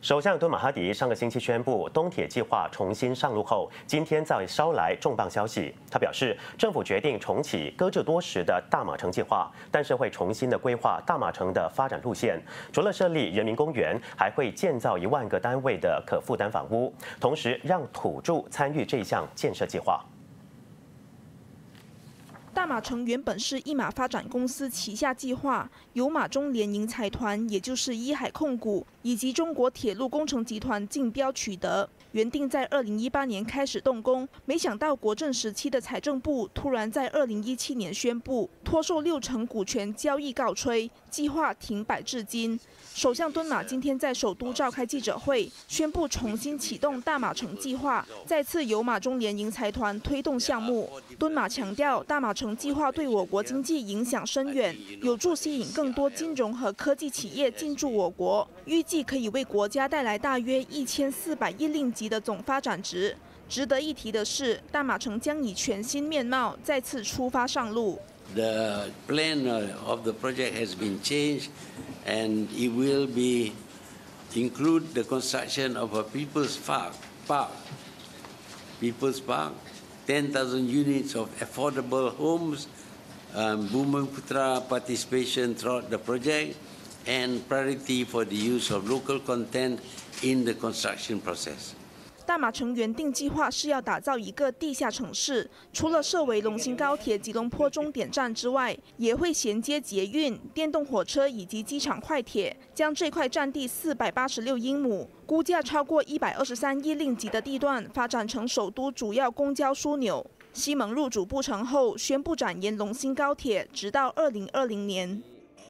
首相敦马哈迪上个星期宣布东铁计划重新上路后，今天再捎来重磅消息。他表示，政府决定重启搁置多时的大马城计划，但是会重新的规划大马城的发展路线。除了设立人民公园，还会建造一万个单位的可负担房屋，同时让土著参与这项建设计划。大马城原本是一马发展公司旗下计划，由马中联营财团，也就是一海控股以及中国铁路工程集团竞标取得。原定在二零一八年开始动工，没想到国政时期的财政部突然在二零一七年宣布脱售六成股权，交易告吹，计划停摆至今。首相敦马今天在首都召开记者会，宣布重新启动大马城计划，再次由马中联营财团推动项目。敦马强调，大马城计划对我国经济影响深远，有助吸引更多金融和科技企业进驻我国，预计可以为国家带来大约一千四百亿令吉的总发展值。值得一提的是，大马城将以全新面貌再次出发上路。The plan of the project has been changed. and it will be include the construction of a people's park, park people's park, 10,000 units of affordable homes, um, Putra participation throughout the project, and priority for the use of local content in the construction process. 大马城原定计划是要打造一个地下城市，除了设为龙兴高铁吉隆坡终点站之外，也会衔接捷运、电动火车以及机场快铁，将这块占地四百八十六英亩、估价超过一百二十三亿令吉的地段发展成首都主要公交枢纽。西蒙入主不成后，宣布展延龙兴高铁，直到二零二零年。